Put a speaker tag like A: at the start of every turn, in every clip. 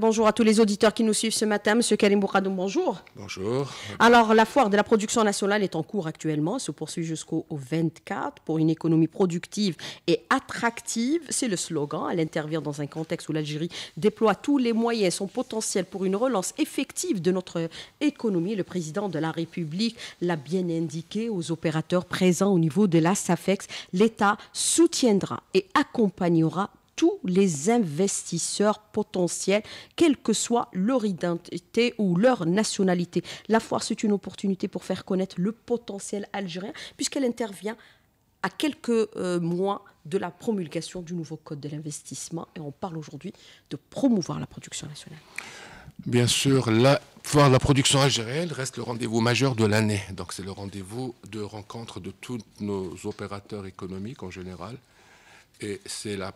A: Bonjour à tous les auditeurs qui nous suivent ce matin. Monsieur Karim Bouradoum, bonjour.
B: Bonjour.
A: Alors, la foire de la production nationale est en cours actuellement, se poursuit jusqu'au 24 pour une économie productive et attractive. C'est le slogan. Elle intervient dans un contexte où l'Algérie déploie tous les moyens, son potentiel pour une relance effective de notre économie. Le président de la République l'a bien indiqué aux opérateurs présents au niveau de la SAFEX. L'État soutiendra et accompagnera tous les investisseurs potentiels, quelle que soit leur identité ou leur nationalité. La foire, c'est une opportunité pour faire connaître le potentiel algérien, puisqu'elle intervient à quelques euh, mois de la promulgation du nouveau code de l'investissement. Et on parle aujourd'hui de promouvoir la production nationale.
B: Bien sûr, la foire la production algérienne reste le rendez-vous majeur de l'année. Donc c'est le rendez-vous de rencontre de tous nos opérateurs économiques en général. Et c'est la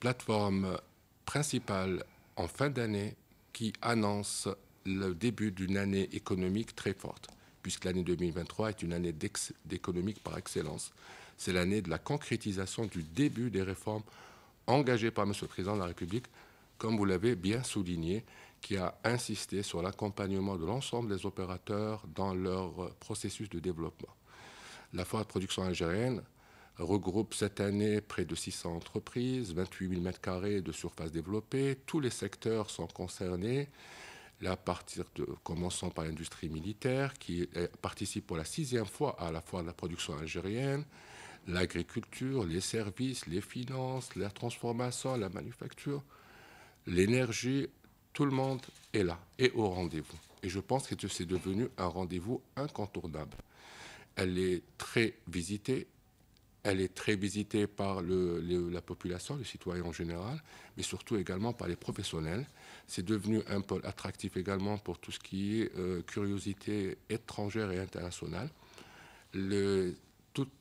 B: plateforme principale en fin d'année qui annonce le début d'une année économique très forte, puisque l'année 2023 est une année d'économique par excellence. C'est l'année de la concrétisation du début des réformes engagées par M. le Président de la République, comme vous l'avez bien souligné, qui a insisté sur l'accompagnement de l'ensemble des opérateurs dans leur processus de développement. La forte de production algérienne regroupe cette année près de 600 entreprises, 28 000 m2 de surface développée. Tous les secteurs sont concernés. Là, à partir commençons par l'industrie militaire, qui participe pour la sixième fois à la fois de la production algérienne, l'agriculture, les services, les finances, la transformation, la manufacture, l'énergie, tout le monde est là et au rendez-vous. Et je pense que c'est devenu un rendez-vous incontournable. Elle est très visitée, elle est très visitée par la population, les citoyens en général, mais surtout également par les professionnels. C'est devenu un pôle attractif également pour tout ce qui est euh, curiosité étrangère et internationale. Le,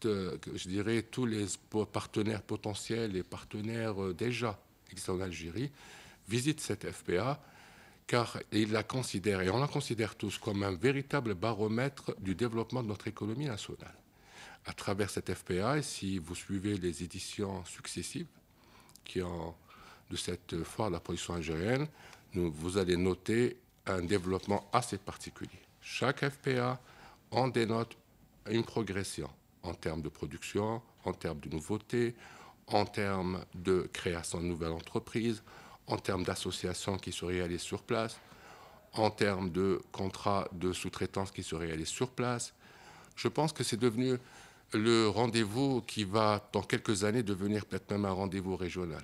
B: euh, je dirais tous les partenaires potentiels et partenaires euh, déjà existants en Algérie visitent cette FPA car ils la considèrent, et on la considère tous, comme un véritable baromètre du développement de notre économie nationale à travers cette FPA, et si vous suivez les éditions successives qui ont, de cette foire de la production algérienne, vous allez noter un développement assez particulier. Chaque FPA en dénote une progression en termes de production, en termes de nouveautés, en termes de création de nouvelles entreprises, en termes d'associations qui se réalisent sur place, en termes de contrats de sous-traitance qui se réalisent sur place. Je pense que c'est devenu le rendez-vous qui va, dans quelques années, devenir peut-être même un rendez-vous régional.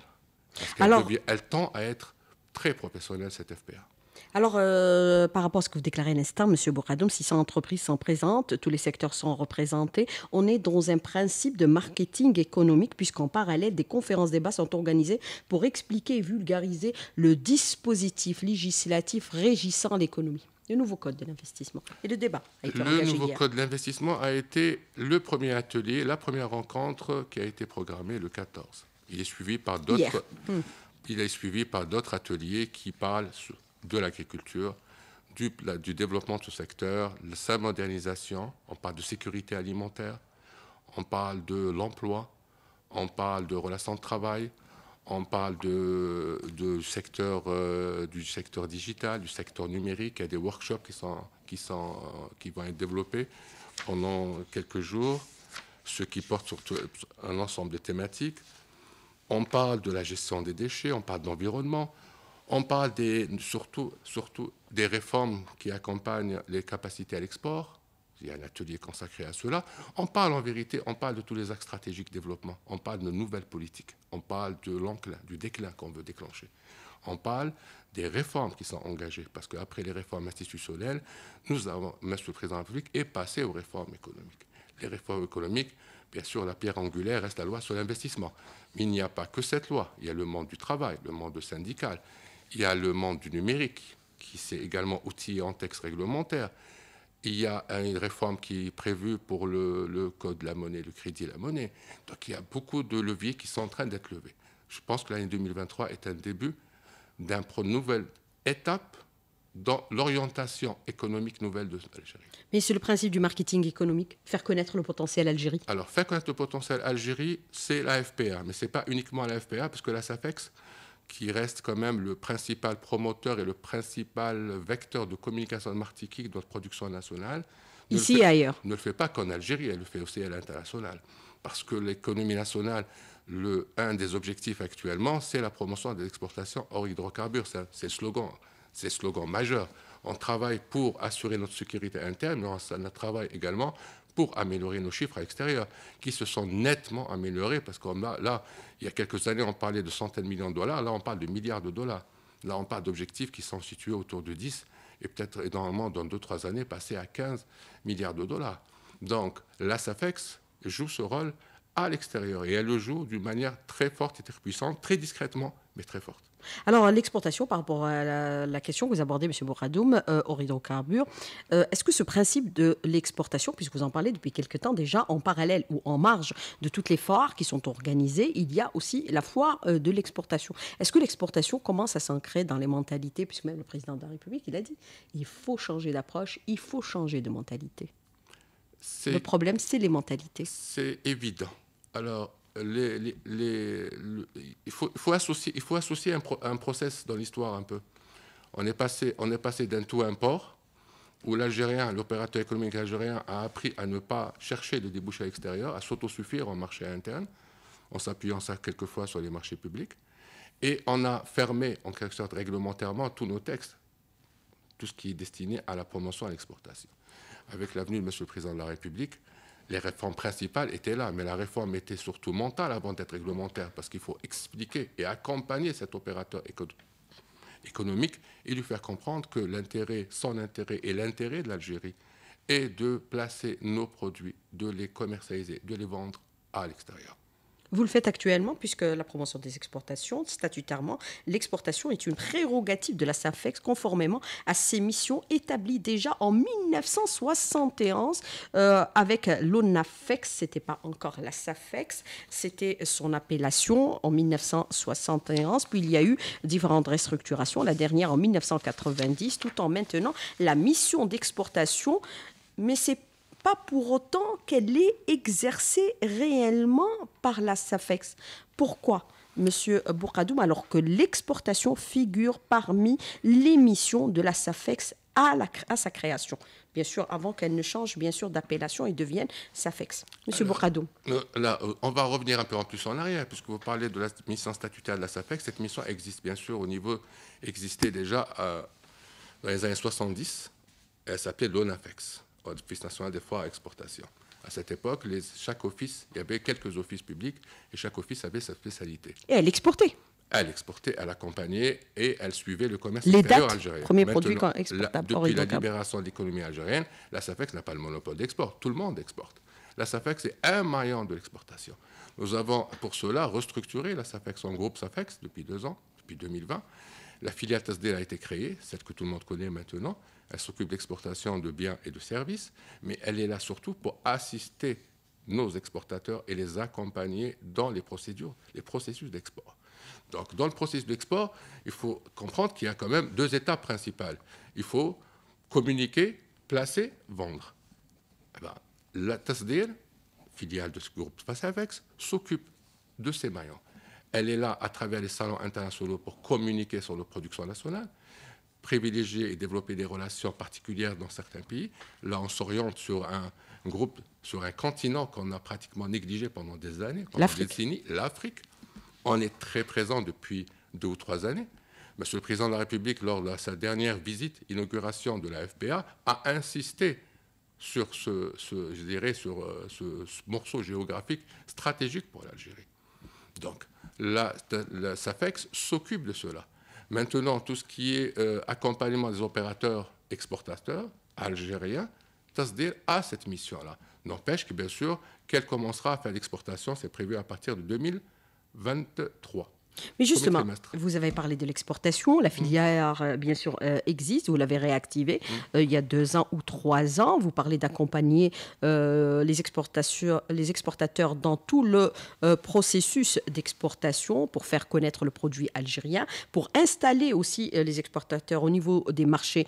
B: Parce qu'elle tend à être très professionnelle, cette FPA.
A: Alors, euh, par rapport à ce que vous déclarez à l'instant, M. Bouradoum, 600 entreprises sont présentes, tous les secteurs sont représentés. On est dans un principe de marketing économique, puisqu'en parallèle, des conférences débats sont organisées pour expliquer et vulgariser le dispositif législatif régissant l'économie le nouveau code de l'investissement et le débat.
B: le nouveau code de l'investissement a été le premier atelier, la première rencontre qui a été programmée le 14. Il est suivi par d'autres. Hmm. Il est suivi par d'autres ateliers qui parlent de l'agriculture, du, du, développement de ce secteur, de sa modernisation. On parle de sécurité alimentaire, on parle de l'emploi, on parle de relations de travail, on parle secteur, euh, du secteur digital, du secteur numérique. Il y a des workshops qui, vont être développés pendant quelques jours, ce qui porte sur un ensemble de thématiques. On parle de la gestion des déchets, on parle de l'environnement, on parle surtout, surtout des réformes qui accompagnent les capacités à l'export, il y a un atelier consacré à cela. On parle en vérité, on parle de tous les axes stratégiques de développement, on parle de nouvelles politiques, on parle de l'enclin, du déclin qu'on veut déclencher. On parle des réformes qui sont engagées, parce qu'après les réformes institutionnelles, nous avons, M. le Président de la République est passé aux réformes économiques. Les réformes économiques, bien sûr, la pierre angulaire reste la loi sur l'investissement. Mais il n'y a pas que cette loi. Il y a le monde du travail, le monde syndical, il y a le monde du numérique, qui s'est également outillé en texte réglementaire. Il y a une réforme qui est prévue pour le, code de la monnaie, le crédit et la monnaie. Donc il y a beaucoup de leviers qui sont en train d'être levés. Je pense que l'année 2023 est un début d'une nouvelle étape dans l'orientation économique nouvelle de l'Algérie.
A: Mais c'est le principe du marketing économique, faire connaître le potentiel Algérie.
B: Alors, faire connaître le potentiel Algérie, c'est la FPA, mais ce n'est pas uniquement la FPA, parce que la SAFEX qui reste quand même le principal promoteur et le principal vecteur de communication marketing de notre production nationale,
A: Ici et ailleurs.
B: Ne le fait pas qu'en Algérie, elle le fait aussi à l'international. Parce que l'économie nationale, le, un des objectifs actuellement, c'est la promotion des exportations hors hydrocarbures. C'est le slogan, c'est le slogan majeur. On travaille pour assurer notre sécurité interne, mais on travaille également pour améliorer nos chiffres à l'extérieur, qui se sont nettement améliorés, parce que là, là, il y a quelques années, on parlait de centaines de millions de dollars, là, on parle de milliards de dollars. Là, on parle d'objectifs qui sont situés autour de 10 et peut-être normalement dans 2-3 années passer à 15 milliards de dollars. Donc la SAFEX joue ce rôle à l'extérieur et elle le joue d'une manière très forte et très puissante, très discrètement, mais très forte.
A: Alors, l'exportation, par rapport à la, question que vous abordez, M. Bouradoum, euh, au euh, est-ce que ce principe de l'exportation, puisque vous en parlez depuis quelque temps déjà, en parallèle ou en marge de toutes les foires qui sont organisées, il y a aussi la foire euh, de l'exportation? Est-ce que l'exportation commence à s'ancrer dans les mentalités, puisque même le président de la République, il a dit, il faut changer d'approche, il faut changer de mentalité? Le problème, c'est les mentalités.
B: C'est évident. Alors, les, il, faut, faut, associer, il faut associer un, un process dans l'histoire un peu. On est passé, on est passé d'un tout import, où l'Algérien, l'opérateur économique algérien, a appris à ne pas chercher de débouchés à l'extérieur, à s'autosuffire en marché interne, en s'appuyant ça quelquefois sur les marchés publics. Et on a fermé, en quelque sorte, réglementairement tous nos textes, tout ce qui est destiné à la promotion à l'exportation. Avec l'avenue de M. le Président de la République, les réformes principales étaient là, mais la réforme était surtout mentale avant d'être réglementaire, parce qu'il faut expliquer et accompagner cet opérateur économique et lui faire comprendre que l'intérêt, son intérêt et l'intérêt de l'Algérie est de placer nos produits, de les commercialiser, de les vendre à l'extérieur.
A: Vous le faites actuellement puisque la promotion des exportations, statutairement, l'exportation est une prérogative de la SAFEX conformément à ses missions établies déjà en 1971 euh, avec l'ONAFEX. C'était pas encore la SAFEX, c'était son appellation en 1971. Puis il y a eu différentes restructurations, la dernière en 1990, tout en maintenant la mission d'exportation. Mais c'est pas pour autant qu'elle est exercée réellement par la SAFEX. Pourquoi Monsieur Bourkadoum, alors que l'exportation figure parmi les missions de la SAFEX à, la, à sa création? Bien sûr, avant qu'elle ne change bien sûr d'appellation et devienne SAFEX. Monsieur Bourkadoum.
B: Euh, là, euh, on va revenir un peu en plus en arrière, puisque vous parlez de la mission statutaire de la SAFEX. Cette mission existe bien sûr au niveau, existait déjà euh, dans les années 70. Elle s'appelait l'ONAFEX. Office national des foires à exportation. À cette époque, les, chaque office, il y avait quelques offices publics et chaque office avait sa spécialité.
A: Et elle exportait
B: Elle exportait, elle accompagnait et elle suivait le commerce
A: les dates,
B: algérien.
A: Premier produit exportable.
B: depuis la libération de l'économie algérienne, la SAFEX n'a pas le monopole d'export. Tout le monde exporte. La SAFEX est un maillon de l'exportation. Nous avons pour cela restructuré la SAFEX en groupe SAFEX depuis deux ans, depuis 2020. La filiale TSD a été créée, celle que tout le monde connaît maintenant. Elle s'occupe de l'exportation de biens et de services, mais elle est là surtout pour assister nos exportateurs et les accompagner dans les procédures, les processus d'export. Donc, dans le processus d'export, il faut comprendre qu'il y a quand même deux étapes principales. Il faut communiquer, placer, vendre. Eh ben, la TASDIR, filiale de ce groupe Facevex, s'occupe de ces maillons. Elle est là à travers les salons internationaux pour communiquer sur nos productions nationales privilégier et développer des relations particulières dans certains pays. Là, on s'oriente sur un groupe, sur un continent qu'on a pratiquement négligé pendant des années, pendant des décennies, l'Afrique. On est très présent depuis deux ou trois années. Monsieur le Président de la République, lors de sa dernière visite, inauguration de la FPA, a insisté sur ce, je dirais, sur euh, ce, morceau géographique stratégique pour l'Algérie. Donc, la, la SAFEX s'occupe de cela. Maintenant, tout ce qui est euh, accompagnement des opérateurs exportateurs algériens, TASDIR a cette mission-là. N'empêche que, bien sûr, qu'elle commencera à faire l'exportation, c'est prévu à partir de 2023.
A: Mais justement, vous avez parlé de l'exportation. La mmh. filière, euh, bien sûr, euh, existe. Vous l'avez réactivée mmh. euh, il y a deux ans ou trois ans. Vous parlez d'accompagner les exportateurs dans tout le processus d'exportation pour faire connaître le produit algérien, pour installer aussi les exportateurs au niveau des marchés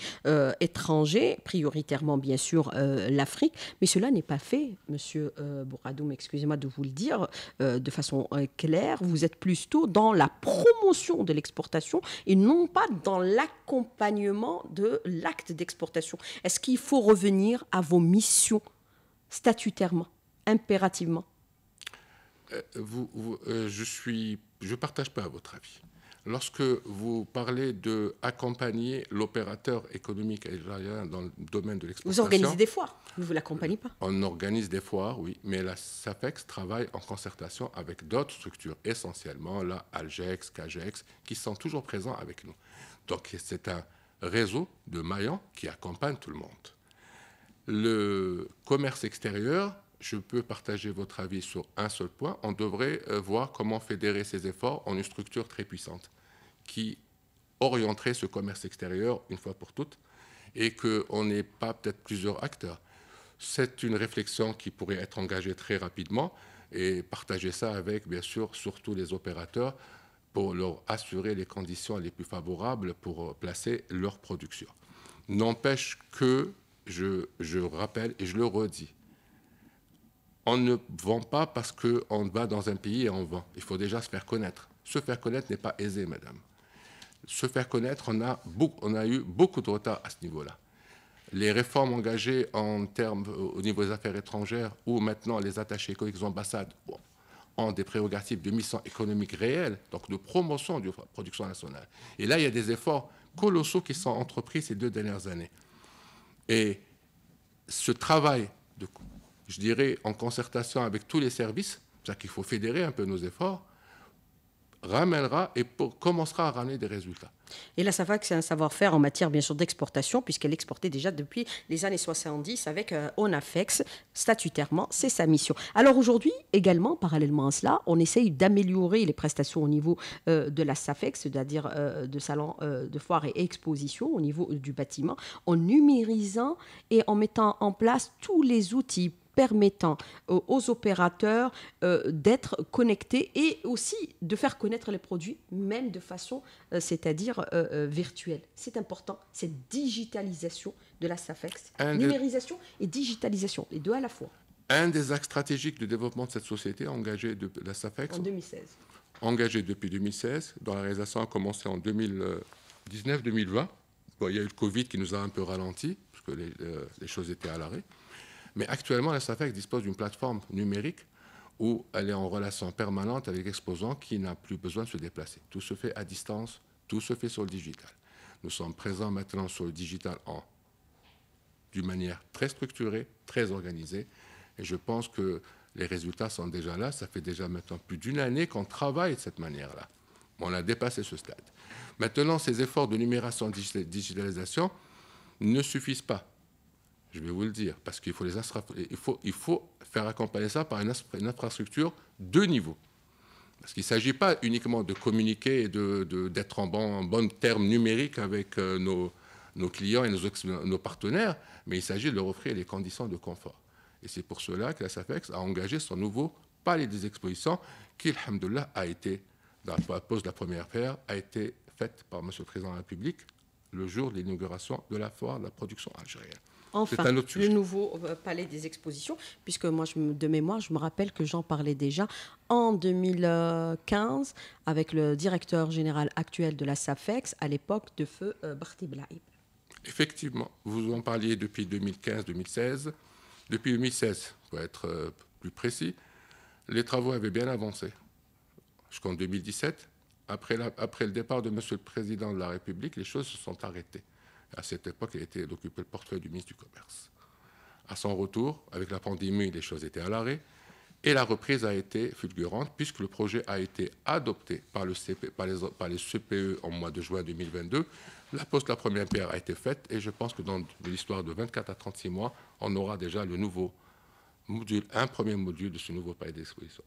A: étrangers, prioritairement, bien sûr, l'Afrique. Mais cela n'est pas fait, Monsieur Bouradoum, excusez-moi de vous le dire de façon claire. Vous êtes plutôt dans la promotion de l'exportation et non pas dans l'accompagnement de l'acte d'exportation. Est-ce qu'il faut revenir à vos missions statutairement, impérativement?
B: Euh, vous, euh, Je suis, je partage pas votre avis. Lorsque vous parlez de accompagner l'opérateur économique algérien dans le domaine de l'exportation,
A: vous organisez des foires, vous ne l'accompagnez pas
B: On organise des foires, oui, mais la SAFEX travaille en concertation avec d'autres structures, essentiellement la Algex, Cagex, qui sont toujours présents avec nous. Donc c'est un réseau de maillons qui accompagne tout le monde. Le commerce extérieur, je peux partager votre avis sur un seul point. On devrait euh, voir comment fédérer ces efforts en une structure très puissante qui orienterait ce commerce extérieur une fois pour toutes et qu'on n'ait pas peut-être plusieurs acteurs. C'est une réflexion qui pourrait être engagée très rapidement et partager ça avec, bien sûr, surtout les opérateurs pour leur assurer les conditions les plus favorables pour placer leur production. N'empêche que, je, je rappelle et je le redis, on ne vend pas parce qu'on va dans un pays et on vend. Il faut déjà se faire connaître. Se faire connaître n'est pas aisé, madame. Se faire connaître, on a, eu beaucoup de retard à ce niveau-là. Les réformes engagées en termes au niveau des affaires étrangères ou maintenant les attachés économiques aux ambassades ont des prérogatives de mission économique réelle, donc de promotion de la production nationale. Et là, il y a des efforts colossaux qui sont entrepris ces deux dernières années. Et ce travail de je dirais, en concertation avec tous les services, c'est-à-dire qu'il faut fédérer un peu nos efforts, ramènera et commencera à ramener des résultats.
A: Et la SAFAC, c'est un savoir-faire en matière, bien sûr, d'exportation, puisqu'elle exportait déjà depuis les années 70 avec euh, ONAFEX, statutairement, c'est sa mission. Alors aujourd'hui, également, parallèlement à cela, on essaye d'améliorer les prestations au niveau euh, de la SAFEX, c'est-à-dire euh, de salons de foire et exposition au niveau du bâtiment, en numérisant et en mettant en place tous les outils permettant aux opérateurs euh, d'être connectés et aussi de faire connaître les produits, même de façon, euh, c'est-à-dire euh, virtuelle. C'est important, cette digitalisation de la SAFEX. Numérisation et digitalisation, les deux à la fois.
B: Un des axes stratégiques de développement de cette société engagé de la SAFEX.
A: En 2016.
B: Engagé depuis 2016, dont la réalisation a commencé en 2019-2020. il y a eu le Covid qui nous a un peu ralenti, parce que les choses étaient à l'arrêt. Mais actuellement, la SAFEX dispose d'une plateforme numérique où elle est en relation permanente avec l'exposant qui n'a plus besoin de se déplacer. Tout se fait à distance, tout se fait sur le digital. Nous sommes présents maintenant sur le digital en d'une manière très structurée, très organisée, et je pense que les résultats sont déjà là. Ça fait déjà maintenant plus d'une année qu'on travaille de cette manière-là. On a dépassé ce stade. Maintenant, ces efforts de numération et digitalisation ne suffisent pas. Je vais vous le dire, parce qu'il faut, les il il faut faire accompagner ça par une, infrastructure de niveau. Parce qu'il ne s'agit pas uniquement de communiquer et d'être en, bon, en bon terme numérique avec euh, nos, clients et nos, partenaires, mais il s'agit de leur offrir les conditions de confort. Et c'est pour cela que la SAFEX a engagé son nouveau palais des expositions, qui, alhamdoulilah, a été, dans la pose de la première pierre, a été faite par M. le Président de la République le jour de l'inauguration de la foire de la production algérienne
A: enfin le nouveau euh, palais des expositions, puisque moi, je, de mémoire, je me rappelle que j'en parlais déjà en 2015 avec le directeur général actuel de la SAFEX, à l'époque de feu euh, Barty Blaib.
B: Effectivement, vous en parliez depuis 2015-2016. Depuis 2016, pour être euh, plus précis, les travaux avaient bien avancé. Jusqu'en 2017, après, après le départ de M. le Président de la République, les choses se sont arrêtées. À cette époque, il était d'occuper le portefeuille du ministre du Commerce. À son retour, avec la pandémie, les choses étaient à l'arrêt. Et la reprise a été fulgurante puisque le projet a été adopté par, le les, CPE en mois de juin 2022. La poste, la première pierre a été faite et je pense que dans l'histoire de 24 à 36 mois, on aura déjà le nouveau module, un premier module de ce nouveau palais d'exposition.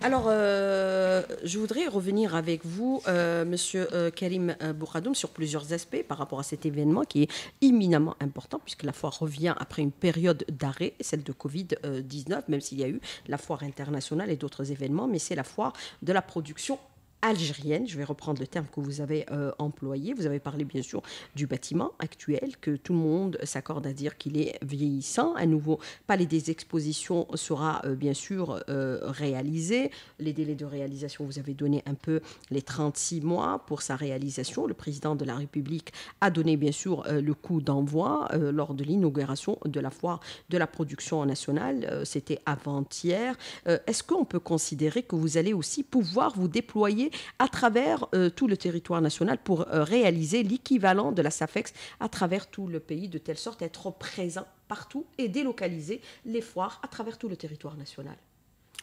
A: Alors, euh, je voudrais revenir avec vous, euh, Monsieur euh, Karim Bouradoum, sur plusieurs aspects par rapport à cet événement qui est imminemment important, puisque la foire revient après une période d'arrêt, celle de Covid-19, même s'il y a eu la foire internationale et d'autres événements, mais c'est la foire de la production algérienne. Je vais reprendre le terme que vous avez euh, employé. Vous avez parlé bien sûr du bâtiment actuel, que tout le monde s'accorde à dire qu'il est vieillissant. Un nouveau palais des expositions sera euh, bien sûr euh, réalisé. Les délais de réalisation, vous avez donné un peu les 36 mois pour sa réalisation. Le président de la République a donné bien sûr le coup d'envoi lors de l'inauguration de la foire de la production nationale. C'était avant-hier. Est-ce qu'on peut considérer que vous allez aussi pouvoir vous déployer à travers euh, tout le territoire national pour euh, réaliser l'équivalent de la SAFEX à travers tout le pays, de telle sorte à être présent partout et délocaliser les foires à travers tout le territoire national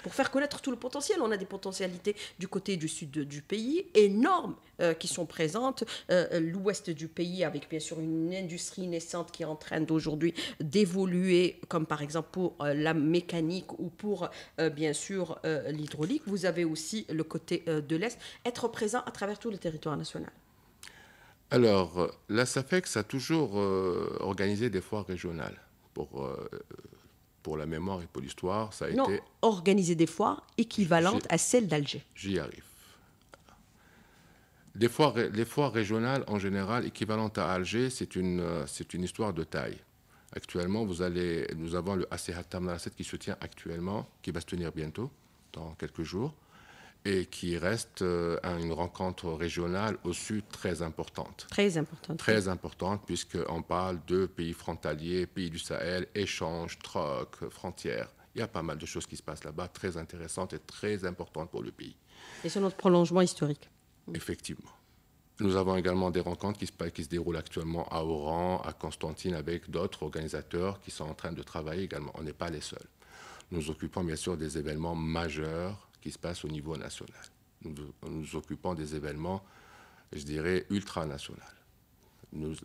A: pour faire connaître tout le potentiel. On a des potentialités du côté du sud du pays énormes euh, qui sont présentes. Euh, l'ouest du pays avec bien sûr une industrie naissante qui est en train d'aujourd'hui d'évoluer, comme par exemple pour euh, la mécanique ou pour bien sûr l'hydraulique. Vous avez aussi le côté de l'est, être présent à travers tout le territoire national.
B: Alors, la SAFEX a toujours organisé des foires régionales pour pour la mémoire et pour l'histoire, ça a
A: non,
B: été...
A: organiser des foires équivalentes à celles d'Alger.
B: J'y arrive. Les foires, les foires régionales, en général, équivalentes à Alger, c'est une, une histoire de taille. Actuellement, vous allez, nous avons le ACH Tamnaset qui se tient actuellement, qui va se tenir bientôt, dans quelques jours et qui reste euh, une rencontre régionale au sud très importante.
A: Très importante.
B: Très importante, puisqu'on parle de pays frontaliers, pays du Sahel, échanges, troc, frontières. Il y a pas mal de choses qui se passent là-bas, très intéressantes et très importantes pour le pays.
A: Et c'est notre prolongement historique.
B: Effectivement. Nous avons également des rencontres qui se, qui se déroulent actuellement à Oran, à Constantine, avec d'autres organisateurs qui sont en train de travailler également. On n'est pas les seuls. Nous occupons bien sûr des événements majeurs qui se passe au niveau national. Nous nous occupons des événements, je dirais, ultranationaux.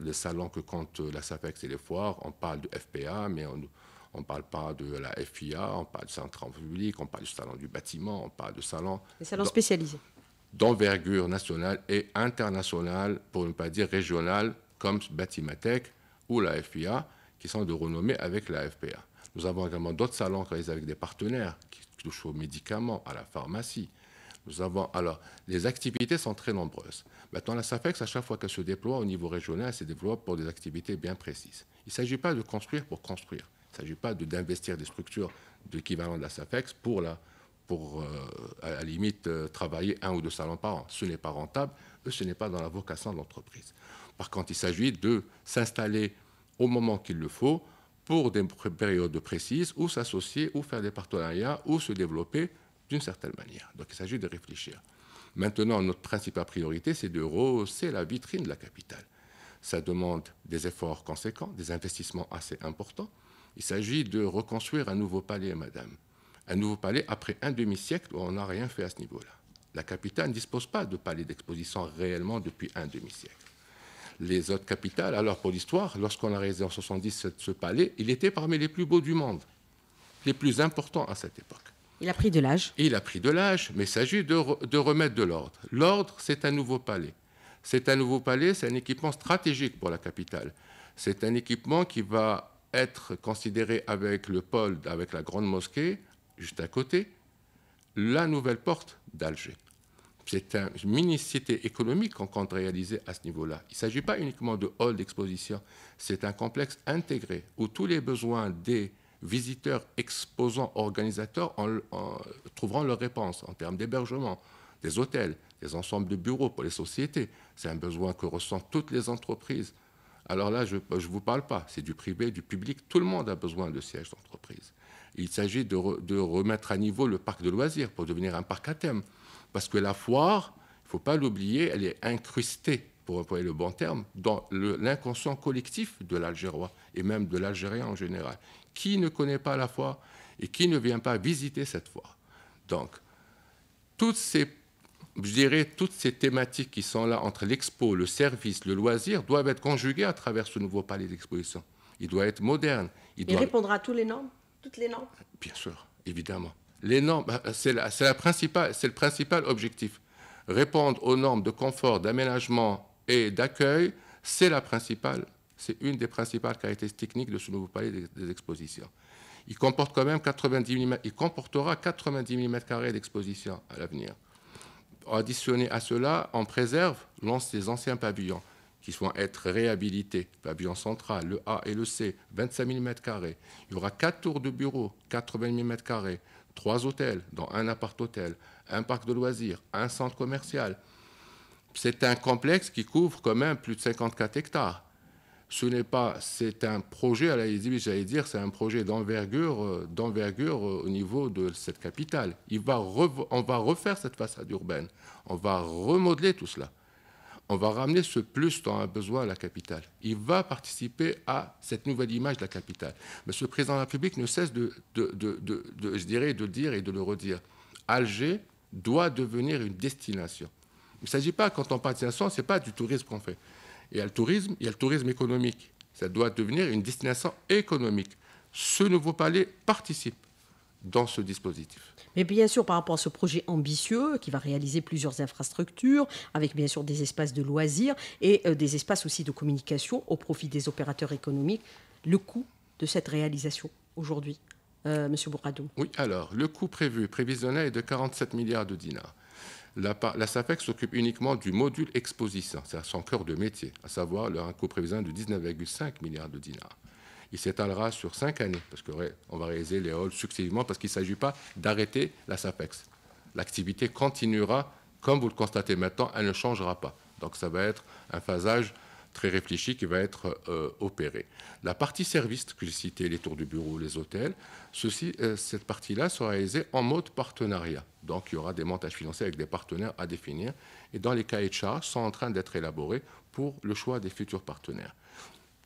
B: Les salons que compte la SAPEX et les foires, on parle de FPA, mais on ne parle pas de la FIA, on parle du centre public, on parle du salon du bâtiment, on parle de salons...
A: Les salons spécialisés.
B: D'envergure nationale et internationale, pour ne pas dire régionale, comme Batimatech ou la FIA, qui sont de renommée avec la FPA. Nous avons également d'autres salons réalisés avec des partenaires qui touche aux médicaments, à la pharmacie. Nous avons, alors, les activités sont très nombreuses. Maintenant, la SAFEX, à chaque fois qu'elle se déploie au niveau régional, elle se déploie pour des activités bien précises. Il ne s'agit pas de construire pour construire. Il ne s'agit pas d'investir des structures d'équivalent de la SAFEX pour, la, pour euh, à la limite, euh, travailler un ou deux salons par an. Ce n'est pas rentable, ce n'est pas dans la vocation de l'entreprise. Par contre, il s'agit de s'installer au moment qu'il le faut pour des périodes précises, ou s'associer, ou faire des partenariats, ou se développer d'une certaine manière. Donc il s'agit de réfléchir. Maintenant, notre principale priorité, c'est de rehausser la vitrine de la capitale. Ça demande des efforts conséquents, des investissements assez importants. Il s'agit de reconstruire un nouveau palais, madame. Un nouveau palais après un demi-siècle où on n'a rien fait à ce niveau-là. La capitale ne dispose pas de palais d'exposition réellement depuis un demi-siècle les autres capitales. Alors, pour l'histoire, lorsqu'on a réalisé en 70 ce palais, il était parmi les plus beaux du monde, les plus importants à cette époque.
A: Il a pris de l'âge.
B: Il a pris de l'âge, mais il s'agit de, de, remettre de l'ordre. L'ordre, c'est un nouveau palais. C'est un nouveau palais, c'est un équipement stratégique pour la capitale. C'est un équipement qui va être considéré avec le pôle, avec la grande mosquée, juste à côté, la nouvelle porte d'Alger. C'est une mini-cité économique qu'on compte réaliser à ce niveau-là. Il ne s'agit pas uniquement de hall d'exposition, c'est un complexe intégré où tous les besoins des visiteurs, exposants, organisateurs trouveront leur réponse en termes d'hébergement, des hôtels, des ensembles de bureaux pour les sociétés. C'est un besoin que ressentent toutes les entreprises. Alors là, je ne vous parle pas, c'est du privé, du public, tout le monde a besoin de sièges d'entreprise. Il s'agit de remettre à niveau le parc de loisirs pour devenir un parc à thème. Parce que la foire, il ne faut pas l'oublier, elle est incrustée, pour employer le bon terme, dans l'inconscient collectif de l'Algérois et même de l'Algérien en général. Qui ne connaît pas la foire et qui ne vient pas visiter cette foire? Donc, toutes ces, je dirais, toutes ces thématiques qui sont là entre l'expo, le service, le loisir, doivent être conjuguées à travers ce nouveau palais d'exposition. Il doit être moderne.
A: Il, il répondra à tous les normes, toutes les normes
B: Bien sûr, évidemment. Les normes, bah, c'est le principal objectif. Répondre aux normes de confort, d'aménagement et d'accueil, c'est la principale, c'est une des principales caractéristiques techniques de ce nouveau palais des, expositions. Il comporte quand même 90 mm, il comportera 90 mm d'exposition à l'avenir. additionné à cela, on préserve les anciens pavillons qui vont être réhabilités. Pavillon central, le A et le C, 25 000 m2. Il y aura quatre tours de bureaux, 80 000 m2, trois hôtels, dont un appart-hôtel, un parc de loisirs, un centre commercial. C'est un complexe qui couvre quand même plus de 54 hectares. Ce n'est pas, c'est un projet, à la j'allais dire, c'est un projet d'envergure, euh, d'envergure euh, au niveau de cette capitale. On va refaire cette façade urbaine, on va remodeler tout cela on va ramener ce plus dont a besoin la capitale. Il va participer à cette nouvelle image de la capitale. Mais ce président de la République ne cesse de, je dirais, de dire et de le redire. Alger doit devenir une destination. Il ne s'agit pas, quand on parle de destination, ce n'est pas du tourisme qu'on fait. Il y a le tourisme, il y a le tourisme économique. Ça doit devenir une destination économique. Ce nouveau palais participe dans ce dispositif.
A: Mais bien sûr, par rapport à ce projet ambitieux qui va réaliser plusieurs infrastructures, avec bien sûr des espaces de loisirs et euh, des espaces aussi de communication au profit des opérateurs économiques, le coût de cette réalisation aujourd'hui, euh, Monsieur Bourradou
B: Oui, alors, le coût prévu, prévisionnel, est de 47 milliards de dinars. La, la SAPEC s'occupe uniquement du module exposition, c'est son cœur de métier, à savoir un coût prévisionnel de 19,5 milliards de dinars il s'étalera sur cinq années, parce qu'on va réaliser les halls successivement, parce qu'il ne s'agit pas d'arrêter la SAPEX. L'activité continuera, comme vous le constatez maintenant, elle ne changera pas. Donc ça va être un phasage très réfléchi qui va être euh, opéré. La partie service que j'ai cité, les tours de bureau, les hôtels, ceci, euh, cette partie-là sera réalisée en mode partenariat. Donc il y aura des montages financiers avec des partenaires à définir. Et dans les cahiers de sont en train d'être élaborés pour le choix des futurs partenaires.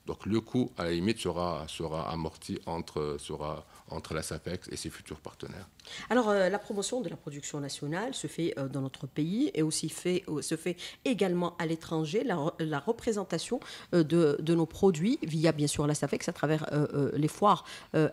B: Donc le coût, à la limite, sera, amorti entre, sera entre la SAPEX et ses futurs partenaires.
A: Alors, euh, la promotion de la production nationale se fait euh, dans notre pays et aussi euh, se fait également à l'étranger. La, représentation de, de, nos produits via, bien sûr, la SAPEX à travers les foires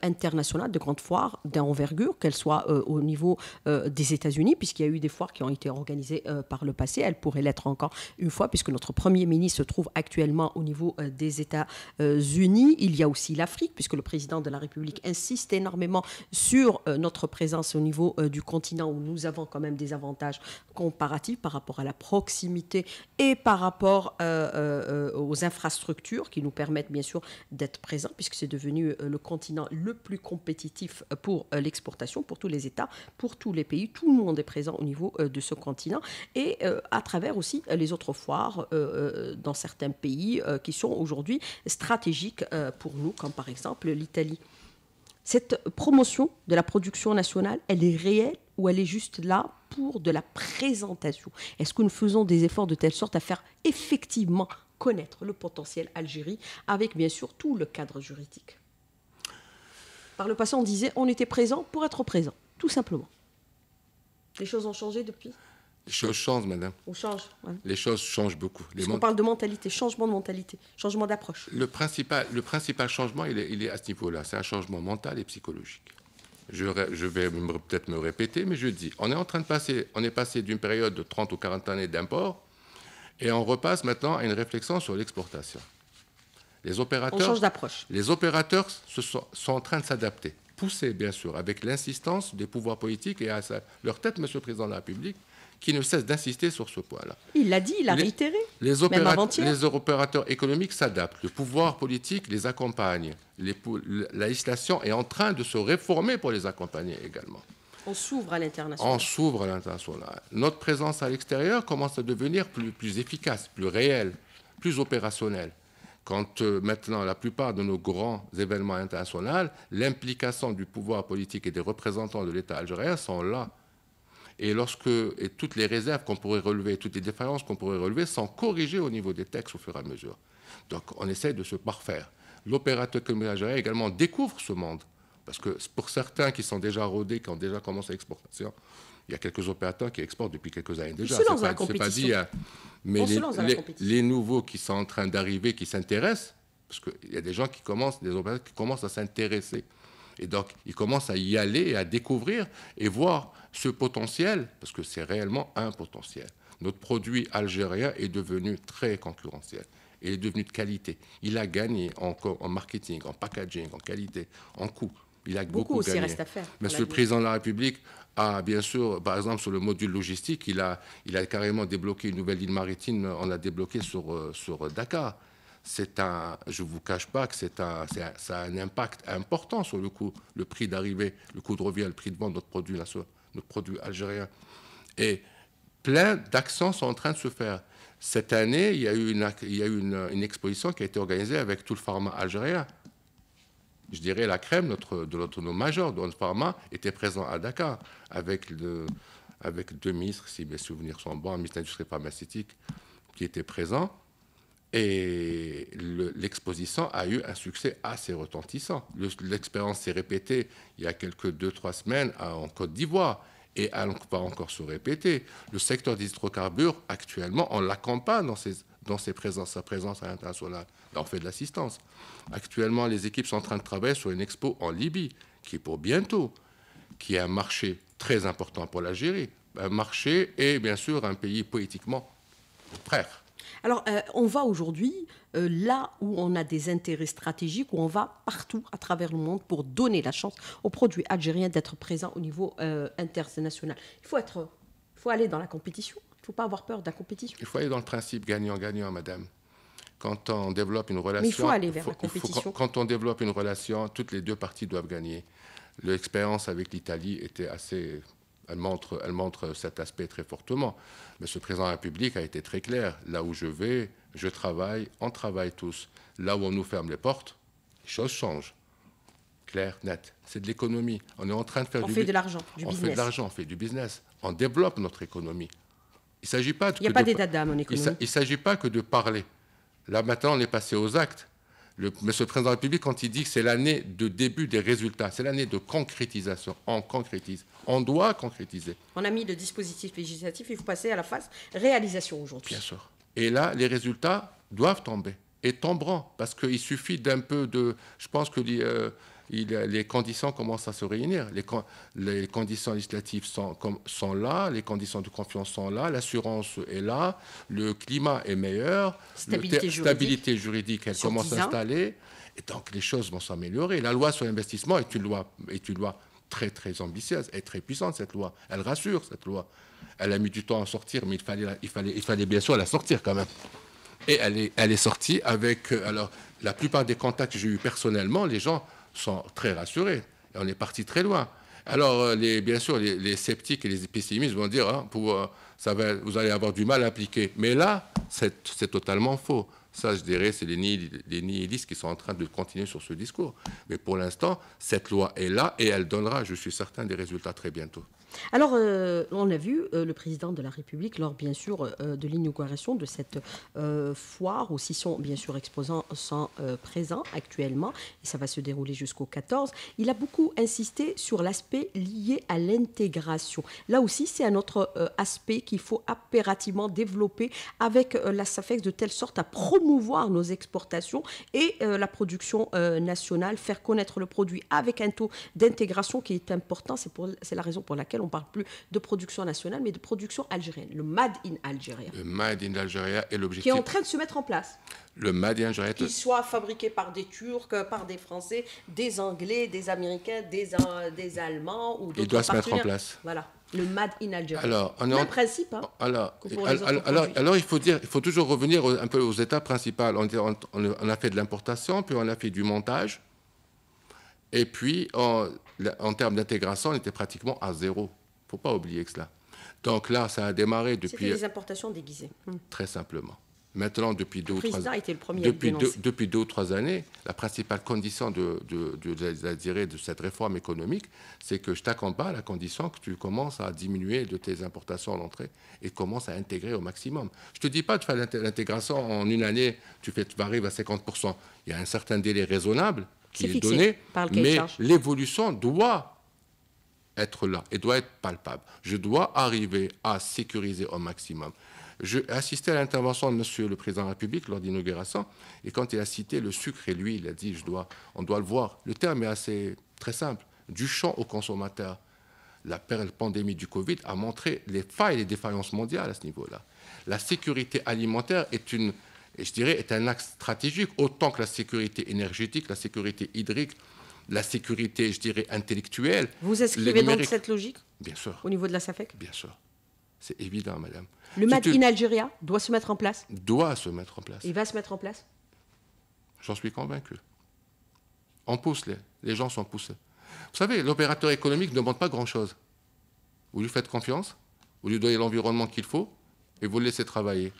A: internationales, de grandes foires d'envergure, qu'elles soient au niveau des États-Unis, puisqu'il y a eu des foires qui ont été organisées par le passé. Elles pourraient l'être encore une fois, puisque notre Premier ministre se trouve actuellement au niveau des États-Unis. Il y a aussi l'Afrique, puisque le président de la République insiste sur notre présence au niveau euh, du continent où nous avons quand même des avantages comparatifs par rapport à la proximité et par rapport euh, euh, aux infrastructures qui nous permettent bien sûr d'être présents puisque c'est devenu le continent le plus compétitif pour l'exportation, pour tous les États, pour tous les pays. Tout le monde est présent au niveau de ce continent et à travers aussi les autres foires dans certains pays qui sont aujourd'hui stratégiques pour nous, comme par exemple l'Italie. Cette promotion de la production nationale, elle est réelle ou elle est juste là pour de la présentation? Est-ce que nous faisons des efforts de telle sorte à faire effectivement connaître le potentiel Algérie avec bien sûr tout le cadre juridique? Par le passé, on disait on était présent pour être présent, tout simplement. Les choses ont changé depuis?
B: Les choses changent, madame.
A: On change.
B: Les choses changent beaucoup.
A: On parle de mentalité, changement de mentalité, changement d'approche.
B: Le principal, le principal changement, il est, il est à ce niveau-là. C'est un changement mental et psychologique. Je, je vais peut-être me répéter, mais je dis, on est en train de passer, on est passé d'une période de 30 ou 40 années d'import, et on repasse maintenant à une réflexion sur l'exportation. Les opérateurs, on
A: change d'approche.
B: Les opérateurs se sont, sont en train de s'adapter, poussés bien sûr, avec l'insistance des pouvoirs politiques et à leur tête, Monsieur le Président de la République, qui ne cesse d'insister sur ce point-là.
A: Il l'a dit, il a réitéré.
B: Les, les opérateurs économiques s'adaptent, le pouvoir politique les accompagne, la législation est en train de se réformer pour les accompagner également.
A: On s'ouvre à l'international.
B: On s'ouvre à l'international. Notre présence à l'extérieur commence à devenir plus, plus efficace, plus réelle, plus opérationnelle. Quand euh, maintenant la plupart de nos grands événements internationaux, l'implication du pouvoir politique et des représentants de l'État algérien sont là et lorsque et toutes les réserves qu'on pourrait relever, toutes les différences qu'on pourrait relever sont corrigées au niveau des textes au fur et à mesure. Donc on essaie de se parfaire. L'opérateur communautaire également découvre ce monde. Parce que pour certains qui sont déjà rodés, qui ont déjà commencé l'exportation, il y a quelques opérateurs qui exportent depuis quelques années déjà.
A: Se pas, pas dit, hein.
B: mais les, les, nouveaux qui sont en train d'arriver, qui s'intéressent, parce qu'il y a des gens qui commencent, des opérateurs qui commencent à s'intéresser. Et donc, ils commencent à y aller à découvrir et voir ce potentiel, parce que c'est réellement un potentiel. Notre produit algérien est devenu très concurrentiel. Il est devenu de qualité. Il a gagné en, en marketing, en packaging, en qualité, en coût. Il a
A: beaucoup,
B: beaucoup,
A: aussi
B: gagné.
A: reste à faire.
B: Monsieur le Président de la République a, bien sûr, par exemple, sur le module logistique, il a, il a carrément débloqué une nouvelle ligne maritime, on l'a débloqué sur, euh, sur Dakar. C'est un, je ne vous cache pas que c'est un, un- ça a un impact important sur le coût, le prix d'arrivée, le coût de revient, le prix de vente de notre produit, notre produit algérien. Et plein d'accents sont en train de se faire. Cette année, il y a eu, une, il y a eu une, exposition qui a été organisée avec tout le pharma algérien. Je dirais la crème notre, de notre de notre pharma était présent à Dakar avec, le, avec deux ministres, si mes souvenirs sont bons, un ministre de pharmaceutique qui était présent. Et le- l'exposition a eu un succès assez retentissant. Le- L'expérience s'est répétée il y a quelques deux, trois semaines en Côte d'Ivoire et elle va encore se répéter. Le secteur des hydrocarbures, actuellement, on l'accompagne dans, ses, dans ses présences, sa présence à l'international. On fait de l'assistance. Actuellement, les équipes sont en train de travailler sur une expo en Libye, qui est pour bientôt, qui est un marché très important pour l'Algérie. Un marché et bien sûr un pays politiquement frère.
A: Alors, euh, on va aujourd'hui euh, là où on a des intérêts stratégiques, où on va partout à travers le monde pour donner la chance aux produits algériens d'être présents au niveau euh, international. Il faut, être, faut aller dans la compétition. Il ne faut pas avoir peur de la compétition.
B: Il faut aller dans le principe gagnant-gagnant, madame. Quand on développe une relation.
A: Mais il faut aller vers la
B: faut-
A: compétition.
B: quand on développe une relation, toutes les deux parties doivent gagner. L'expérience avec l'Italie était assez. Elle montre, elle montre cet aspect très fortement. Mais ce président de la République a été très clair. Là où je vais, je travaille, on travaille tous. Là où on nous ferme les portes, les choses changent. Clair, net. C'est de l'économie. On est en train de faire
A: On
B: du
A: fait de l'argent, du
B: on fait de l'argent, on fait du business. On développe notre économie. Il ne s'agit pas de
A: Il n'y a
B: que
A: pas
B: de-
A: d'état d'âme en
B: il
A: économie.
B: ne s'agit pas que de parler. Là, maintenant, on est passé aux actes. Le, Monsieur le Président de la République, quand il dit que c'est l'année de début des résultats, c'est l'année de concrétisation, on concrétise. On doit concrétiser,
A: On a mis le dispositif législatif, il faut passer à la phase réalisation aujourd'hui.
B: bien sûr. Et là, les résultats doivent tomber et tomberont, parce qu'il suffit d'un peu de... Je pense que les, euh, il- les conditions commencent à se réunir. Les, con- les conditions législatives sont, là, les conditions de confiance sont là, l'assurance est là, le climat est meilleur,
A: Stabilité
B: le
A: juridique.
B: stabilité juridique, elle commence
A: 10
B: à s'installer, et donc les choses vont s'améliorer. La loi sur l'investissement est une loi, est une loi très très ambitieuse et très puissante cette loi. Elle rassure cette loi. Elle a mis du temps à sortir, mais il fallait, la- il fallait, il fallait bien sûr la sortir quand même. Et elle est, elle est sortie avec. euh, alors, la plupart des contacts que j'ai eus personnellement, les gens sont très rassurés. Et on est parti très loin. Alors, euh, les, bien sûr, les, sceptiques et les pessimistes vont dire hein, euh, vous allez avoir du mal à appliquer. Mais là, c'est totalement faux. Ça, je dirais, c'est les nihilistes qui sont en train de continuer sur ce discours. Mais pour l'instant, cette loi est là et elle donnera, je suis certain, des résultats très bientôt.
A: Alors, euh, on a vu euh, le président de la République lors, bien sûr, euh, de l'inauguration de cette foire, où 600, bien sûr, exposants sont présents actuellement, et ça va se dérouler jusqu'au 14. Il a beaucoup insisté sur l'aspect lié à l'intégration. Là aussi, c'est un autre aspect qu'il faut impérativement développer avec la SAFEX de telle sorte à promouvoir nos exportations et la production nationale, faire connaître le produit avec un taux d'intégration qui est important. C'est la raison pour laquelle on parle plus de production nationale, mais de production algérienne, le Made in Algérie,
B: Le Made in Algeria est
A: qui est
B: l'objectif.
A: en train de se mettre en place.
B: Le Made in Algeria est
A: Qu'il soit fabriqué par des Turcs, par des Français, des Anglais, des Américains, des, euh, des Allemands ou d'autres
B: doit se mettre en place.
A: Voilà, le Made in Algérie.
B: Alors, on est
A: Même
B: en-
A: principe, hein.
B: Alors, alors, alors, il faut dire, il faut toujours revenir un peu aux étapes principales. On, on- on a fait de l'importation, puis on a fait du montage, et puis en, en termes d'intégration, on était pratiquement à zéro. Il ne faut pas oublier que cela. Donc là, ça a démarré
A: C'était
B: depuis
A: des importations déguisées. Hum.
B: très simplement. Maintenant, depuis deux
A: Le
B: ou trois
A: a été le premier à
B: depuis deux, depuis deux ou trois années, la principale condition de, de, de, de- de cette réforme économique, c'est que je t'accompagne à la condition que tu commences à diminuer de tes importations en entrée et commences à intégrer au maximum. Je ne te dis pas de faire l'inté- l'intégration en une année, tu, fais, tu arrives à 50%. Il y a un certain délai raisonnable qui est
A: fixé
B: donné,
A: par le cahier de
B: mais l'évolution doit être là et doit être palpable. Je dois arriver à sécuriser au maximum. J'ai assisté à l'intervention de Monsieur le Président de la République lors de l'inauguration, et quand il a cité le sucre et l'huile, il a dit, je dois, on doit le voir. Le terme est assez très simple, du champ au consommateur. La pandémie du Covid a montré les failles et les défaillances mondiales à ce niveau-là. La sécurité alimentaire est une, et je dirais, est un axe stratégique, autant que la sécurité énergétique, la sécurité hydrique, la sécurité, je dirais, intellectuelle.
A: Vous inscrivez dans cette logique
B: Bien sûr.
A: Au niveau de la SAFEC?
B: Bien sûr. C'est évident, madame.
A: Le Made in Algeria doit se mettre en place?
B: Doit se mettre en place.
A: Il va se mettre en place?
B: J'en suis convaincu. On pousse, les, les gens sont poussés. Vous savez, l'opérateur économique ne demande pas grand-chose. Vous lui faites confiance, vous lui donnez l'environnement qu'il faut et vous le laissez travailler.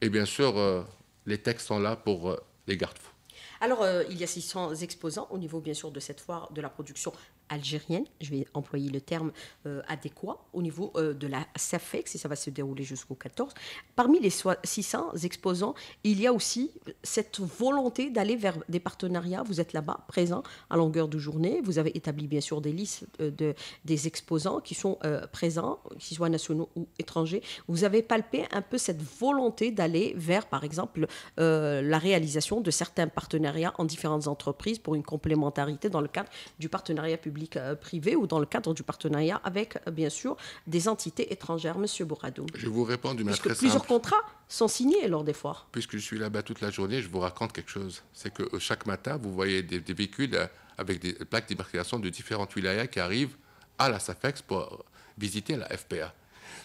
B: Et bien sûr, euh, les textes sont là pour euh, les garde-fous.
A: Alors, euh, il y a 600 exposants au niveau, bien sûr, de cette foire de la production algérienne, je vais employer le terme euh, adéquat, au niveau euh, de la SAFEX, et ça va se dérouler jusqu'au 14. Parmi les 600 exposants, il y a aussi cette volonté d'aller vers des partenariats. Vous êtes là-bas, présent à longueur de journée. Vous avez établi, bien sûr, des listes de, des exposants qui sont présents, qu'ils soient nationaux ou étrangers. Vous avez palpé un peu cette volonté d'aller vers, par exemple, la réalisation de certains partenariats en différentes entreprises pour une complémentarité dans le cadre du partenariat public-privé ou dans le cadre du partenariat avec, euh, bien sûr, des entités étrangères. Monsieur Bourradou.
B: Je vous réponds d'une manière très
A: plusieurs contrats sont signés lors des foires.
B: Puisque je suis là-bas toute la journée, je vous raconte quelque chose. C'est que euh, chaque matin, vous voyez des, véhicules euh, avec des plaques d'immatriculation de différentes wilayas qui arrivent à la SAFEX pour visiter la FPA.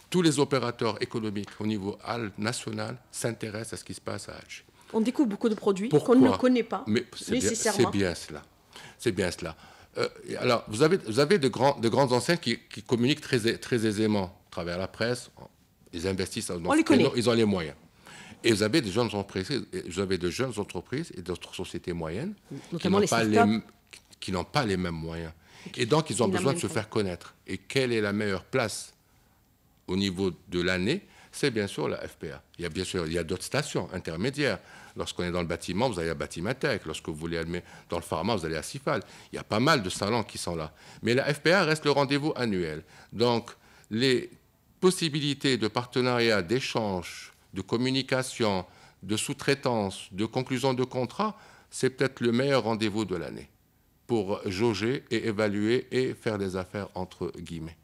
B: Tous les opérateurs économiques au niveau national s'intéressent à ce qui se passe à Alger.
A: On découvre beaucoup de produits qu'on ne connaît pas
B: Mais nécessairement. C'est bien, cela. C'est bien cela. Euh, alors, vous avez, vous avez de, grands, de grandes enseignes qui, communiquent très, très aisément à travers la presse. Ils investissent dans
A: On les.
B: Ils ont les moyens. Et vous avez de jeunes entreprises, vous avez de jeunes entreprises et d'autres sociétés moyennes
A: Notamment
B: qui n'ont pas, les mêmes moyens. Et donc, ils ont besoin de se faire connaître. Et quelle est la meilleure place au niveau de l'année? C'est bien sûr la FPA. Il y a bien sûr il y a d'autres stations intermédiaires. Lorsqu'on est dans le bâtiment, vous allez à Batimatech. Lorsque vous voulez aller dans le pharma, vous allez à Cifal. Il y a pas mal de salons qui sont là. Mais la FPA reste le rendez-vous annuel. Donc, les possibilités de partenariat, d'échange, de communication, de sous-traitance, de conclusion de contrat, c'est peut-être le meilleur rendez-vous de l'année pour jauger et évaluer et faire des affaires entre guillemets.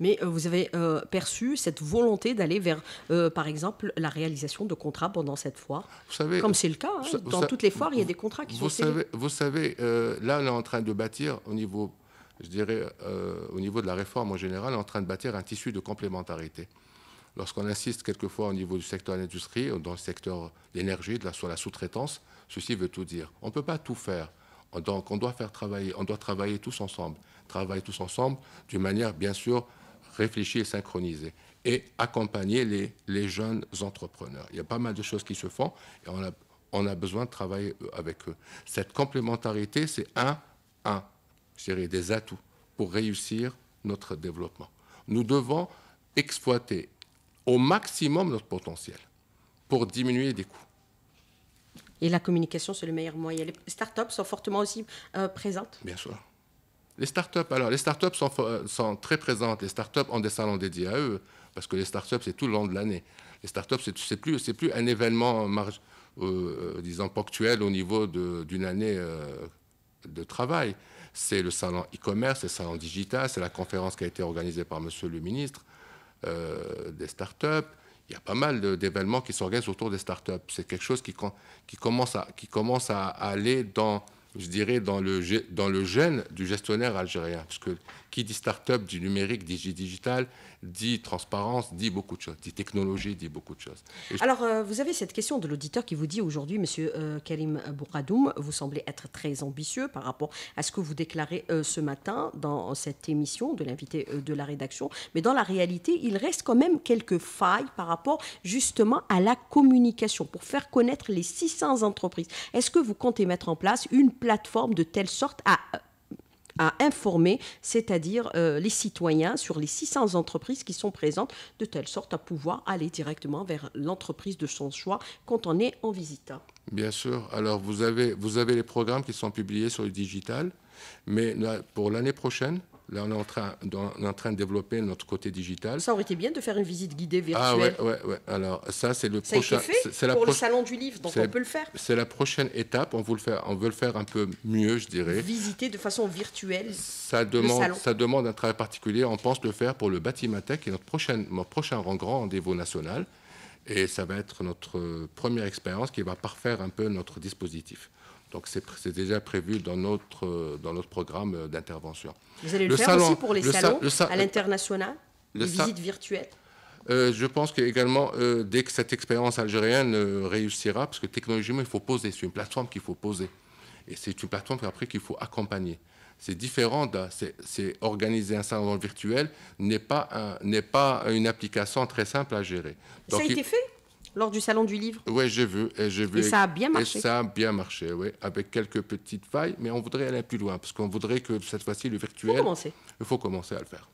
A: Mais euh, vous avez euh, perçu cette volonté d'aller vers, euh, par exemple, la réalisation de contrats pendant cette foire vous savez, Comme c'est le cas, hein, dans toutes les foires, il y a des contrats qui
B: vous
A: sont
B: savez, Vous savez, là, on est en train de bâtir au niveau, je dirais, au niveau de la réforme en général, on est en train de bâtir un tissu de complémentarité. Lorsqu'on insiste quelquefois au niveau du secteur de l'industrie, dans le secteur de l'énergie, sur la sous-traitance, ceci veut tout dire. On ne peut pas tout faire. Donc, on doit faire travailler, on doit travailler tous ensemble. Travailler tous ensemble d'une manière, bien sûr, réfléchir et synchroniser et accompagner les, les, jeunes entrepreneurs. Il y a pas mal de choses qui se font et on a, on a besoin de travailler euh, avec eux. Cette complémentarité, c'est un, un, je dirais, des atouts pour réussir notre développement. Nous devons exploiter au maximum notre potentiel pour diminuer des coûts.
A: Et la communication, c'est le meilleur moyen. Les startups sont fortement aussi euh, présentes
B: Bien sûr. Les startups, alors, les startups sont, sont très présentes. Les startups ont des salons dédiés à eux, parce que les startups, c'est tout le long de l'année. Les startups, c'est plus, plus un événement, marge, euh, disons, ponctuel au niveau d'une année euh, de travail. C'est le salon e-commerce, c'est le salon digital, c'est la conférence qui a été organisée par Monsieur le ministre euh, des startups. Il y a pas mal d'événements qui s'organisent autour des startups. C'est quelque chose qui, commence à, qui commence à aller dans je dirais, dans le, gène du gestionnaire algérien. Parce que qui dit start-up, dit numérique, dit digital, dit transparence, dit beaucoup de choses, dit technologie, dit beaucoup de choses.
A: Alors, euh, vous avez cette question de l'auditeur qui vous dit aujourd'hui, Monsieur euh, Karim Bouradoum, vous semblez être très ambitieux par rapport à ce que vous déclarez euh, ce matin dans cette émission de l'invité de la rédaction. Mais dans la réalité, il reste quand même quelques failles par rapport justement à la communication pour faire connaître les 600 entreprises. Est-ce que vous comptez mettre en place une plateforme de telle sorte à à informer, c'est-à-dire euh, les citoyens sur les 600 entreprises qui sont présentes, de telle sorte à pouvoir aller directement vers l'entreprise de son choix quand on est en visite.
B: Bien sûr. Alors, vous avez, vous avez les programmes qui sont publiés sur le digital, mais pour l'année prochaine, Là, on est, en train, en train de développer notre côté digital.
A: Ça aurait été bien de faire une visite guidée
B: virtuelle. Ah ouais, ouais, ouais. Alors ça, c'est le prochain.
A: C'est pour le salon du livre, donc on peut le faire.
B: C'est la prochaine étape. On veut le faire. On veut le faire un peu mieux, je dirais.
A: Visiter de façon virtuelle.
B: Ça demande, ça demande un travail particulier. On pense le faire pour le Batimatech, qui est notre prochaine, notre prochain grand rendez-vous national. Et ça va être notre première expérience qui va parfaire un peu notre dispositif. Donc c'est déjà prévu dans notre, dans notre programme d'intervention.
A: Vous allez le, faire aussi pour les salons à l'international, les visites virtuelles?
B: euh, je pense qu'également, euh, dès que cette expérience algérienne euh, réussira, parce que technologiquement, il faut poser, c'est une plateforme qu'il faut poser. Et c'est une plateforme après qu'il faut accompagner. C'est différent, c'est organiser un salon virtuel n'est pas, n'est pas une application très simple à gérer.
A: ça a été fait? Lors du salon du livre
B: Oui, j'ai vu. Et, vu,
A: et ça a bien marché.
B: Et ça a bien marché, oui, avec quelques petites failles, mais on voudrait aller plus loin, parce qu'on voudrait que cette fois-ci, le virtuel... Il faut
A: commencer.
B: Il faut commencer à le faire.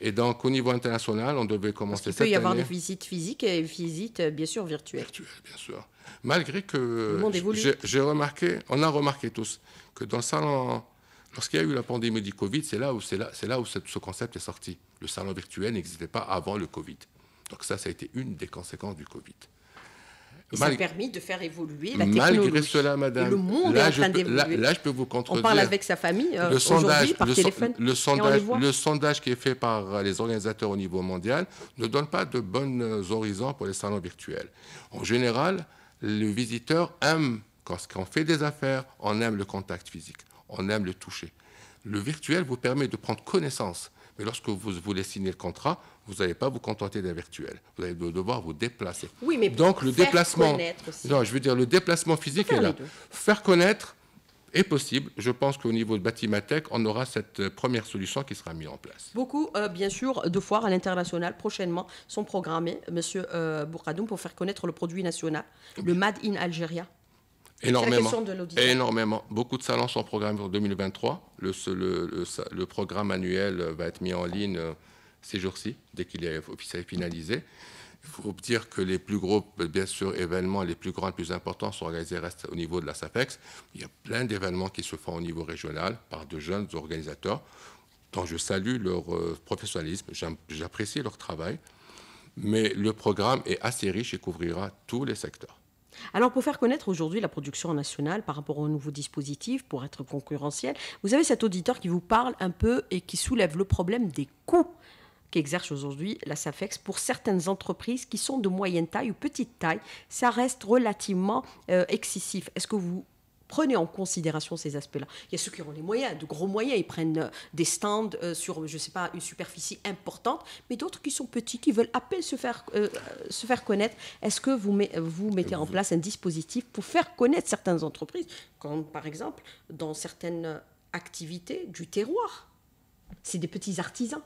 B: Et donc, au niveau international, on devait commencer
A: cette année... Il peut y avoir des visites physiques et visites, euh, bien sûr, virtuelles.
B: Virtuelles, bien sûr. Malgré que... J'ai remarqué, on a remarqué tous, que dans le salon... Lorsqu'il y a eu la pandémie du Covid, c'est là où, là, là où ce concept est sorti. Le salon virtuel n'existait pas avant le Covid. Donc ça, ça a été une des conséquences du Covid.
A: Et ça a permis de faire évoluer la technologie.
B: Malgré cela, madame,
A: le monde là, est en train
B: d'évoluer. Là, je peux vous contredire.
A: On parle avec sa famille euh, le sondage, par
B: le,
A: téléphone.
B: Le sondage, le sondage qui est fait par les organisateurs au niveau mondial ne donne pas de bons horizons pour les salons virtuels. En général, le visiteur aime, quand on fait des affaires, on aime le contact physique, on aime le toucher. Le virtuel vous permet de prendre connaissance mais lorsque vous voulez signer le contrat, vous n'allez pas vous contenter d'un virtuel. Vous allez devoir vous déplacer.
A: Oui, mais
B: donc le déplacement. Non, je veux dire le déplacement physique est là. Faire connaître est possible. Je pense qu'au niveau de Batimatech, on aura cette euh, première solution qui sera mise en place.
A: Beaucoup, euh, bien sûr, de foires à l'international prochainement sont programmées, Monsieur euh, Bourkadoum, pour faire connaître le produit national, le Made in Algeria.
B: Énormément. énormément. Beaucoup de salons sont programmés pour 2023. Le, le, programme annuel va être mis en ligne euh, ces jours-ci, dès qu'il est officiellement finalisé. Il faut dire que les plus gros, bien sûr, événements, les plus grands, les plus importants sont organisés restent au niveau de la SAFEX. Il y a plein d'événements qui se font au niveau régional par de jeunes organisateurs dont je salue leur euh, professionnalisme, j'apprécie leur travail, mais le programme est assez riche et couvrira tous les secteurs.
A: Alors, pour faire connaître aujourd'hui la production nationale par rapport aux nouveaux dispositifs, pour être concurrentiel, vous avez cet auditeur qui vous parle un peu et qui soulève le problème des coûts qu'exerce aujourd'hui la SAFEX pour certaines entreprises qui sont de moyenne taille ou petite taille. Ça reste relativement euh, excessif. Est-ce que vous prenez en considération ces aspects-là. Il y a ceux qui ont les moyens, de gros moyens, ils prennent euh, des stands euh, sur, je ne sais pas, une superficie importante, mais d'autres qui sont petits, qui veulent à peine se faire, euh, se faire connaître. Est-ce que vous, vous mettez en place un dispositif pour faire connaître certaines entreprises, comme par exemple dans certaines activités du terroir? C'est des petits artisans.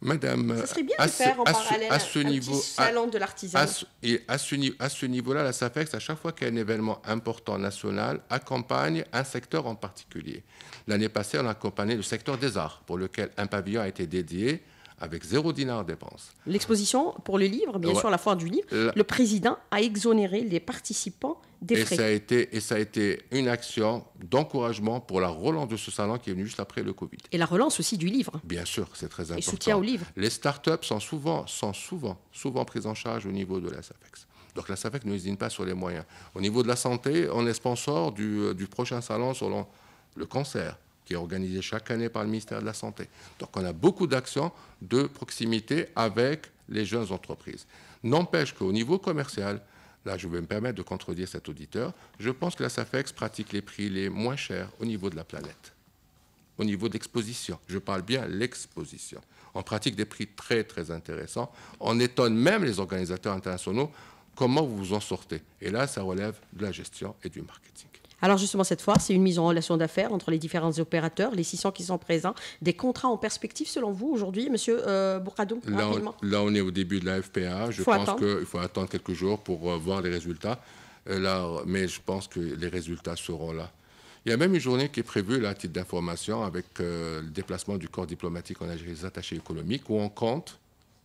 B: Madame,
A: faire en
B: à ce niveau,
A: salon de l'artisanat.
B: Et à ce, à ce niveau-là, la SAFEX, à chaque fois qu'il y a un événement important national, accompagne un secteur en particulier. L'année passée, on a accompagné le secteur des arts, pour lequel un pavillon a été dédié avec zéro dinar dépense.
A: L'exposition pour le livre, bien sûr, la foire du livre, le président a exonéré les participants des
B: et
A: frais.
B: Ça a été, et ça a été une action d'encouragement pour la relance de ce salon qui est venu juste après le Covid.
A: Et la relance aussi du livre.
B: Bien sûr, c'est très important. Et
A: soutien au livre.
B: Les start-up sont souvent, sont souvent, souvent prises en charge au niveau de la SAFEX. Donc la SAFEX ne hésite pas sur les moyens. Au niveau de la santé, on est sponsor du, euh, du prochain salon sur le cancer qui est organisé chaque année par le ministère de la Santé. Donc on a beaucoup d'actions de proximité avec les jeunes entreprises. N'empêche qu'au niveau commercial, là je vais me permettre de contredire cet auditeur, je pense que la SAFEX pratique les prix les moins chers au niveau de la planète, au niveau d'exposition. Je parle bien l'exposition. On pratique des prix très très intéressants. On étonne même les organisateurs internationaux comment vous vous en sortez. Et là, ça relève de la gestion et du marketing.
A: Alors justement, cette fois, c'est une mise en relation d'affaires entre les différents opérateurs, les 600 qui sont présents, des contrats en perspective selon vous aujourd'hui, Monsieur euh,
B: là, là, on est au début de la FPA. Je pense qu'il faut attendre quelques jours pour euh, voir les résultats. Euh, là, mais je pense que les résultats seront là. Il y a même une journée qui est prévue, là, à titre d'information, avec euh, le déplacement du corps diplomatique en Algérie, les attachés économiques, où on compte,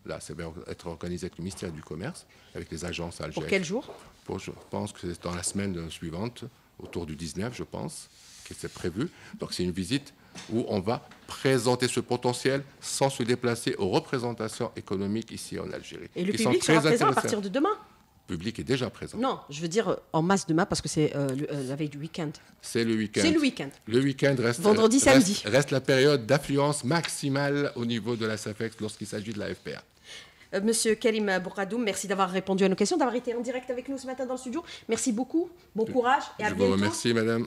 B: là, ça va être organisé avec le ministère du Commerce, avec les agences algériennes.
A: Pour quel jour?
B: Pour, Je pense que c'est dans la semaine suivante autour du 19, je pense, qui est prévu. Donc c'est une visite où on va présenter ce potentiel sans se déplacer aux représentations économiques ici en Algérie.
A: Et le public sera présent à partir de demain?
B: Le public est déjà présent.
A: Non, je veux dire en masse demain parce que c'est euh, euh, la veille du week-end.
B: C'est le week-end.
A: C'est le week-end.
B: Le week-end reste,
A: Vendredi, samedi.
B: reste la période d'affluence maximale au niveau de la SAFEX lorsqu'il s'agit de la FPA.
A: Euh, Monsieur Karim Bouradoum, merci d'avoir répondu à nos questions, d'avoir été en direct avec nous ce matin dans le studio. Merci beaucoup, bon courage et à
B: Je
A: bientôt.
B: vous remercie, madame.